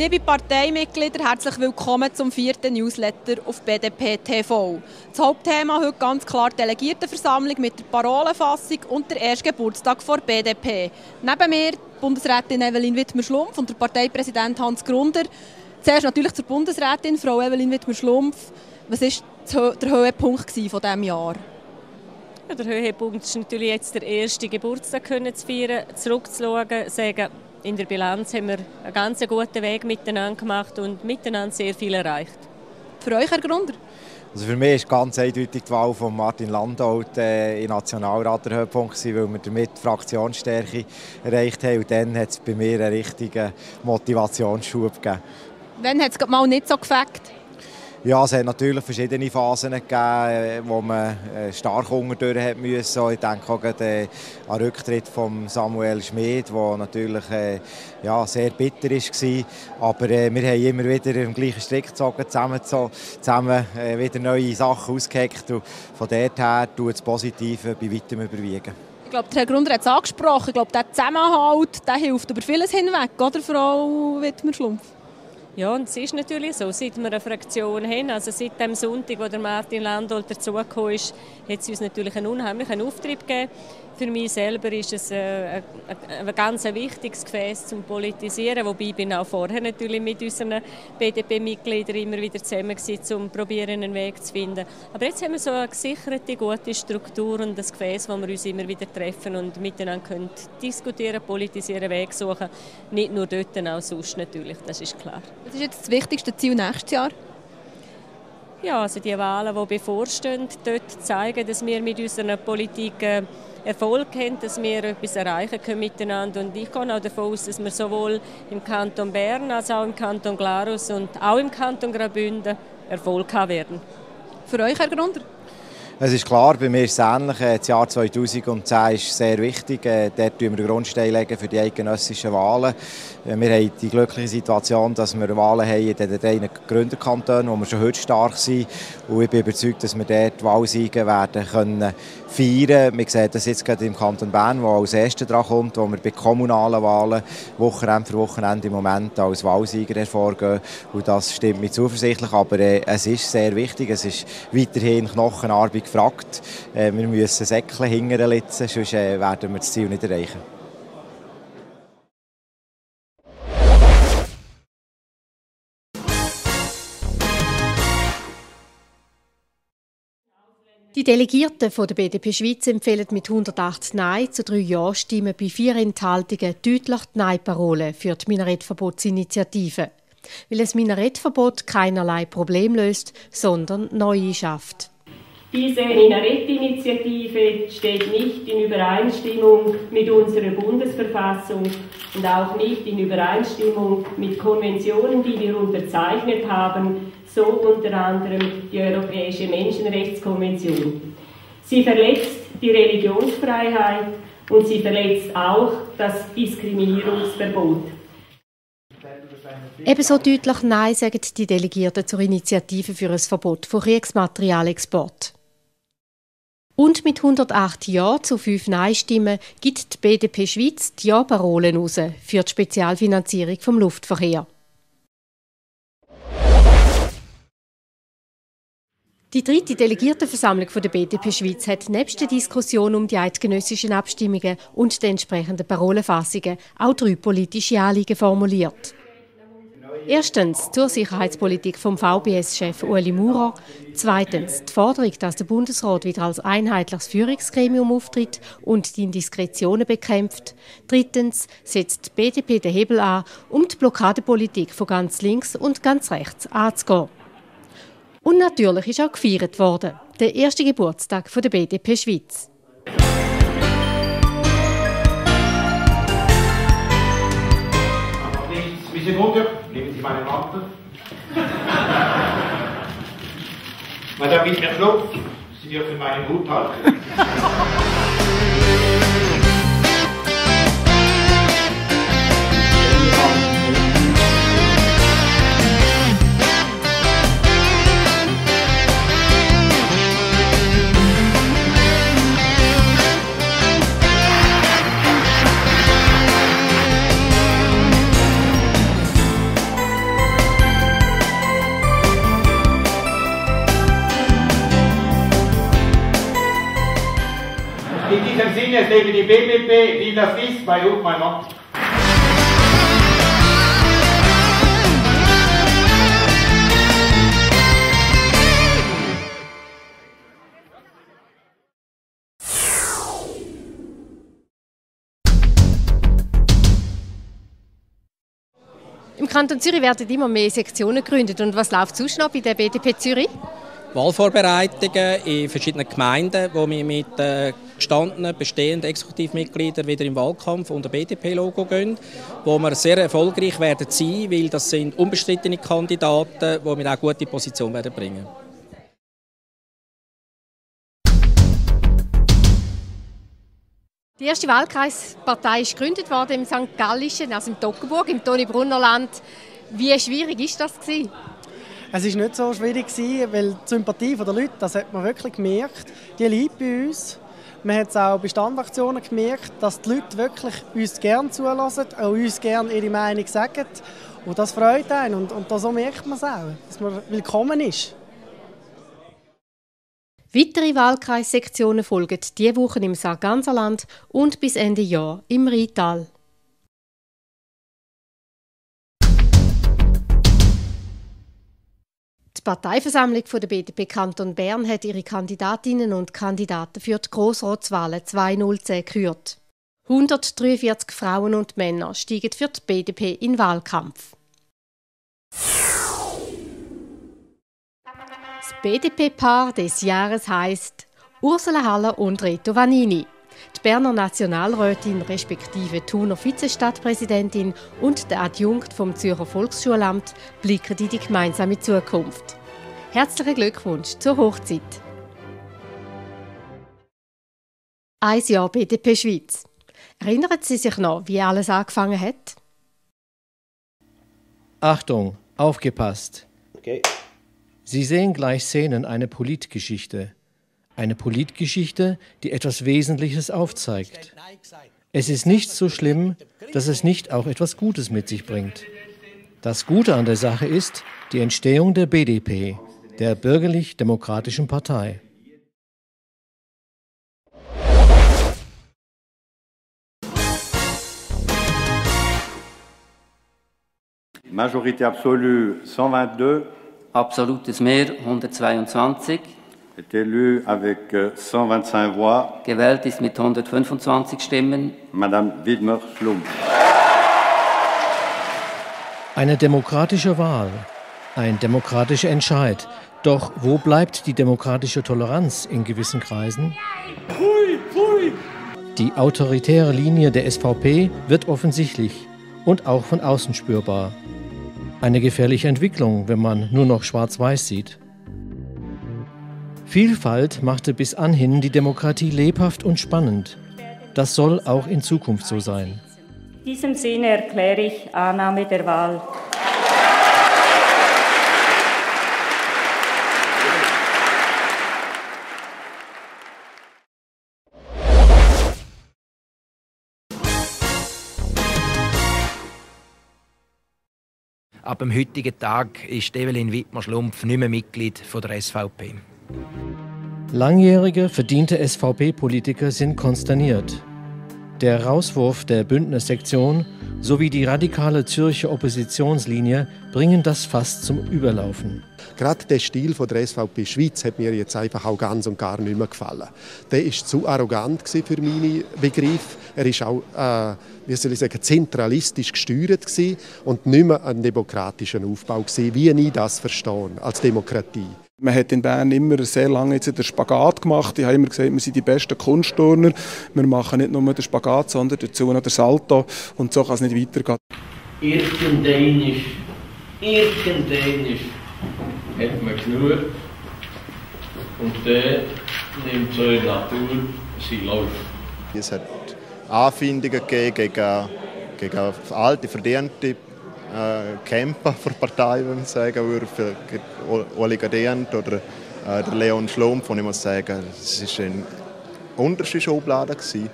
Liebe Parteimitglieder, herzlich willkommen zum vierten Newsletter auf BDP TV. Das Hauptthema heute ganz klar Delegiertenversammlung mit der Parolenfassung und der ersten Geburtstag vor BDP. Neben mir Bundesrätin Evelyn Wittmer-Schlumpf und der Parteipräsident Hans Grunder. Zuerst natürlich zur Bundesrätin, Frau Evelyn Wittmer-Schlumpf. Was war der Höhepunkt von diesem Jahr? Ja, der Höhepunkt ist natürlich jetzt der erste Geburtstag können zu feiern, zurückzuschauen, sagen, in der Bilanz haben wir einen ganz guten Weg miteinander gemacht und miteinander sehr viel erreicht. Für euch, Herr Grunder? Also für mich ist ganz eindeutig die Wahl von Martin Landolt äh, in Nationalrat der Höhepunkt gewesen, weil wir damit Fraktionsstärke erreicht haben und dann hat es bei mir einen richtigen Motivationsschub gegeben. Wann hat es mal nicht so gefällt? Ja, es hat natürlich verschiedene Phasen gegeben, äh, wo man äh, stark unterdurch hat müssen. Ich denke auch äh, an den Rücktritt von Samuel Schmid, der natürlich ja, sehr bitter war. Aber wir haben immer wieder im gleichen Strick gezogen, zusammen, zusammen wieder neue Sachen ausgeheckt. Und von dort her tut das Positive bei weitem überwiegen. Ich glaube, Herr Grunder hat es angesprochen. Ich glaube, der Zusammenhalt der hilft über vieles hinweg, oder Frau Wittmer-Schlumpf? Ja, und es ist natürlich so, seit wir eine Fraktion haben, also seit dem Sonntag, wo der Martin Landolt dazugekommen ist, hat es uns natürlich einen unheimlichen Auftrieb gegeben. Für mich selber ist es äh, ein, ein ganz wichtiges Gefäß zum Politisieren, wobei ich bin auch vorher natürlich mit unseren BDP-Mitgliedern immer wieder zusammen gewesen, um probieren einen Weg zu finden. Aber jetzt haben wir so eine gesicherte, gute Struktur und das Gefäß, wo wir uns immer wieder treffen und miteinander können diskutieren, politisieren, Weg suchen. Nicht nur dort, auch sonst natürlich, das ist klar. Was ist jetzt das wichtigste Ziel nächstes Jahr? Ja, also die Wahlen, die bevorstehen, dort zeigen, dass wir mit unserer Politik Erfolg haben, dass wir etwas erreichen können miteinander. Und ich gehe auch davon aus, dass wir sowohl im Kanton Bern als auch im Kanton Glarus und auch im Kanton Graubünden Erfolg haben werden. Für euch, Herr Grunder? Es ist klar, bei mir ist es ähnlich. Das Jahr 2010 ist sehr wichtig. Äh, dort legen wir den Grundstein legen für die eidgenössischen Wahlen. Äh, wir haben die glückliche Situation, dass wir Wahlen haben in den drei Gründerkantonen, wo wir schon heute stark sind. Und ich bin überzeugt, dass wir dort Wahlsiege werden können feiern. Wir sehen das jetzt gerade im Kanton Bern, wo als Erster dran kommt, wo wir bei kommunalen Wahlen Wochenende für Wochenende im Moment als Wahlsieger hervorgehen. Und das stimmt mich zuversichtlich. Aber äh, es ist sehr wichtig. Es ist weiterhin Knochenarbeit gefragt. Äh, wir müssen Säckchen hinterlitzen, sonst äh, werden wir das Ziel nicht erreichen. Die Delegierten von der BDP Schweiz empfehlen mit 108 Nein zu drei Ja-Stimmen bei vier Enthaltungen deutlich die Nein-Parole für die Minarettverbotsinitiative. Weil das Minarettverbot keinerlei Problem löst, sondern neue schafft. Diese Minarettinitiative steht nicht in Übereinstimmung mit unserer Bundesverfassung und auch nicht in Übereinstimmung mit Konventionen, die wir unterzeichnet haben, so unter anderem die Europäische Menschenrechtskonvention. Sie verletzt die Religionsfreiheit und sie verletzt auch das Diskriminierungsverbot. Ebenso deutlich Nein sagen die Delegierten zur Initiative für ein Verbot von Kriegsmaterialexport. Und mit 108 Ja zu 5 Nein-Stimmen gibt die BDP Schweiz die Ja-Parolen für die Spezialfinanzierung vom Luftverkehr. Die dritte Delegiertenversammlung der BDP Schweiz hat nebst der Diskussion um die eidgenössischen Abstimmungen und den entsprechenden Parolenfassungen auch drei politische Anliegen formuliert. Erstens zur Sicherheitspolitik vom VBS-Chef Ueli Maurer. Zweitens die Forderung, dass der Bundesrat wieder als einheitliches Führungsgremium auftritt und die Indiskretionen bekämpft. Drittens setzt die BDP den Hebel an, um die Blockadepolitik von ganz links und ganz rechts anzugehen. Und natürlich ist auch gefeiert worden, der erste Geburtstag der BDP Schweiz. Wie Sekunde, nehmen Sie meine Mantel. Madame Wittmer-Schlupf, Sie dürfen meinen Hut halten. Sinne lege die BBP wie das ist bei Hubmann ab. Im Kanton Zürich werden immer mehr Sektionen gegründet. Und was läuft sonst noch bei der BDP Zürich? Wahlvorbereitungen in verschiedenen Gemeinden, wo wir mit äh, gestandenen, bestehenden Exekutivmitgliedern wieder im Wahlkampf unter BDP-Logo gehen, wo wir sehr erfolgreich werden sein, weil das sind unbestrittene Kandidaten, die wir auch gute Position werden bringen. Die erste Wahlkreispartei ist gegründet worden im St. Gallischen, also im Toggenburg, im Toni-Brunner-Land. Wie schwierig ist das gewesen? Es war nicht so schwierig, weil die Sympathie der Leute, das hat man wirklich gemerkt, die liegt bei uns. Man hat es auch bei Standaktionen gemerkt, dass die Leute wirklich uns gerne zulassen, auch uns gerne ihre Meinung sagen. Und das freut einen und, und so merkt man es auch, dass man willkommen ist. Weitere Wahlkreissektionen folgen diese Woche im Sarganserland und bis Ende Jahr im Rheintal. Die Parteiversammlung der BDP Kanton Bern hat ihre Kandidatinnen und Kandidaten für die Grossratswahlen 2010 gekürt. 143 Frauen und Männer steigen für die BDP in Wahlkampf. Das BDP-Paar des Jahres heißt Ursula Haller und Reto Vanini. Die Berner Nationalrätin respektive Thuner Vizestadtpräsidentin und der Adjunkt vom Zürcher Volksschulamt blicken in die gemeinsame Zukunft. Herzlichen Glückwunsch zur Hochzeit. Ein Jahr BDP Schweiz. Erinnern Sie sich noch, wie alles angefangen hat? Achtung, aufgepasst. Okay. Sie sehen gleich Szenen einer Politgeschichte. Eine Politgeschichte, die etwas Wesentliches aufzeigt. Es ist nicht so schlimm, dass es nicht auch etwas Gutes mit sich bringt. Das Gute an der Sache ist die Entstehung der BDP, der bürgerlich-demokratischen Partei. Majorité absolue 122. Absolutes Mehr 122. Est élu avec 125 voix. Gewählt ist mit 125 Stimmen. Madame Widmer-Schlumpf. Eine demokratische Wahl, ein demokratischer Entscheid. Doch wo bleibt die demokratische Toleranz in gewissen Kreisen? Die autoritäre Linie der SVP wird offensichtlich und auch von außen spürbar. Eine gefährliche Entwicklung, wenn man nur noch schwarz-weiß sieht. Vielfalt machte bis anhin die Demokratie lebhaft und spannend. Das soll auch in Zukunft so sein. In diesem Sinne erkläre ich Annahme der Wahl. Ab dem heutigen Tag ist Evelyn Wittmer-Schlumpf nicht mehr Mitglied von der SVP. Langjährige, verdiente SVP-Politiker sind konsterniert. Der Rauswurf der Bündnissektion sowie die radikale Zürcher Oppositionslinie bringen das fast zum Überlaufen. Gerade der Stil von der SVP Schweiz hat mir jetzt einfach auch ganz und gar nicht mehr gefallen. Der ist zu arrogant für meine Begriffe. Er ist auch, äh, wie soll ich sagen, zentralistisch gesteuert und nicht mehr ein demokratischer Aufbau gewesen, wie ich das verstehe als Demokratie. Man hat in Bern immer sehr lange jetzt den Spagat gemacht. Ich habe immer gesagt, wir sind die besten Kunstturner. Wir machen nicht nur den Spagat, sondern dazu noch den Salto. Und so kann es nicht weitergehen. Irgendein ist, irgendein ist, hat man genug. Und dann nimmt so die Natur seinen Lauf. Es hat Anfindungen gegeben gegen, gegen alte, verdiente Camper für Partei, wenn man sagen würde, für Oli Gadient oder äh, der Leon Schlumpf. Und ich muss sagen, es war eine unterste Schublade. Gewesen.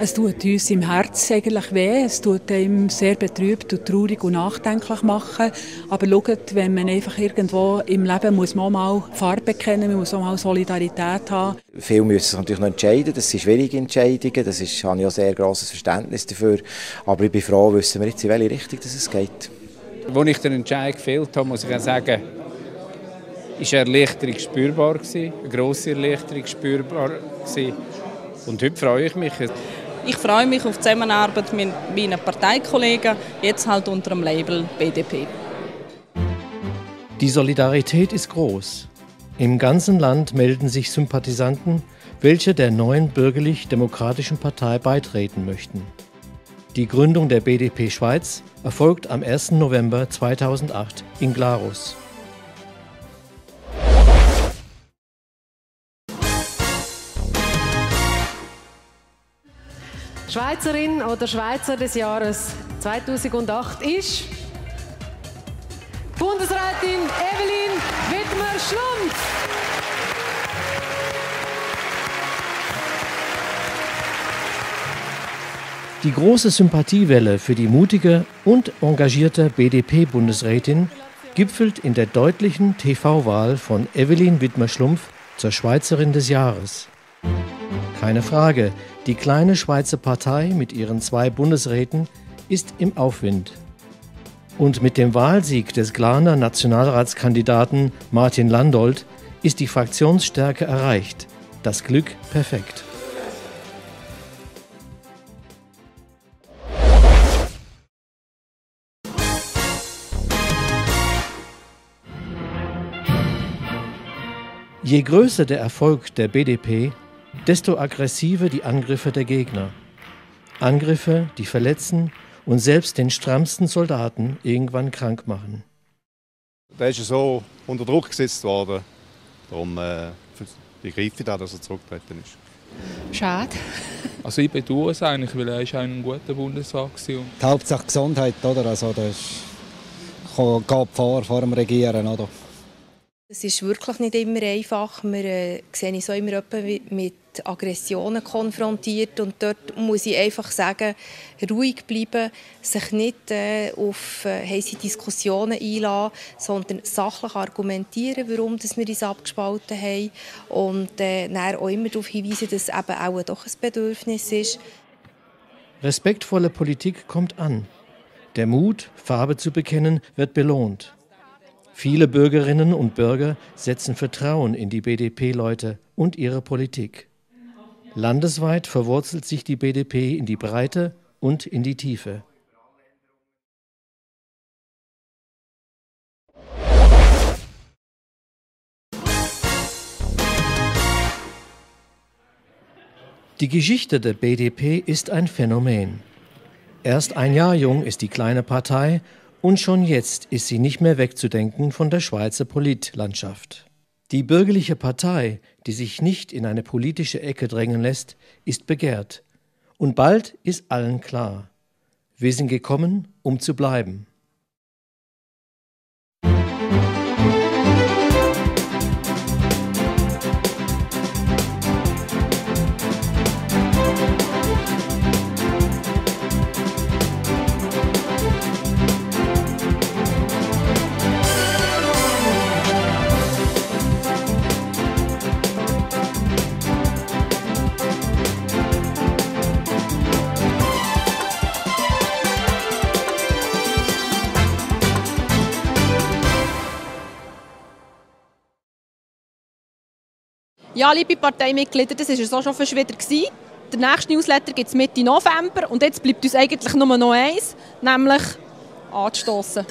Es tut uns im Herzen eigentlich weh, es tut einem sehr betrübt und traurig und nachdenklich machen. Aber schaut, wenn man einfach irgendwo im Leben muss man auch mal Farbe bekennen, man muss auch mal Solidarität haben. Viele müssen sich natürlich noch entscheiden, das sind schwierige Entscheidungen, das ist, habe ich auch sehr grosses Verständnis dafür. Aber ich bin froh, wissen wir jetzt, in welche Richtung es geht. Als ich den Entscheid gefehlt habe, muss ich sagen, ist eine Erleichterung spürbar gewesen, eine grosse Erleichterung spürbar gewesen. Und heute freue ich mich. Ich freue mich auf die Zusammenarbeit mit meinen Parteikollegen, jetzt halt unter dem Label BDP. Die Solidarität ist groß. Im ganzen Land melden sich Sympathisanten, welche der neuen bürgerlich-demokratischen Partei beitreten möchten. Die Gründung der BDP Schweiz erfolgt am 1. November 2008 in Glarus. Schweizerin oder Schweizer des Jahres 2008 ist Bundesrätin Evelyn Wittmer-Schlumpf. Die große Sympathiewelle für die mutige und engagierte BDP-Bundesrätin gipfelt in der deutlichen TV-Wahl von Evelyn Wittmer-Schlumpf zur Schweizerin des Jahres. Keine Frage, die kleine Schweizer Partei mit ihren zwei Bundesräten ist im Aufwind. Und mit dem Wahlsieg des Glaner Nationalratskandidaten Martin Landolt ist die Fraktionsstärke erreicht, das Glück perfekt. Je größer der Erfolg der BDP, desto aggressiver die Angriffe der Gegner. Angriffe, die verletzen und selbst den strammsten Soldaten irgendwann krank machen. Der ist so unter Druck gesetzt worden. Darum äh, begreife ich das, dass er zurückgetreten ist. Schade. Also ich bedauere es eigentlich, weil er ist ein guter Bundesrat war. Die Hauptsache Gesundheit, oder? Also das geht vor, vor dem Regieren, oder? Es ist wirklich nicht immer einfach. Wir äh, sehen uns auch immer mit Aggressionen konfrontiert und dort muss ich einfach sagen, ruhig bleiben, sich nicht äh, auf äh, Diskussionen einlassen, sondern sachlich argumentieren, warum dass wir uns abgespalten haben und äh, dann auch immer darauf hinweisen, dass eben auch doch ein Bedürfnis ist. Respektvolle Politik kommt an. Der Mut, Farbe zu bekennen, wird belohnt. Viele Bürgerinnen und Bürger setzen Vertrauen in die BDP-Leute und ihre Politik. Landesweit verwurzelt sich die BDP in die Breite und in die Tiefe. Die Geschichte der BDP ist ein Phänomen. Erst ein Jahr jung ist die kleine Partei und schon jetzt ist sie nicht mehr wegzudenken von der Schweizer Politlandschaft. Die bürgerliche Partei, die sich nicht in eine politische Ecke drängen lässt, ist begehrt. Und bald ist allen klar, wir sind gekommen, um zu bleiben. Ja, liebe Parteimitglieder, das war es auch schon wieder. Der nächste Newsletter gibt es Mitte November und jetzt bleibt uns eigentlich nur noch eins, nämlich anzustoßen.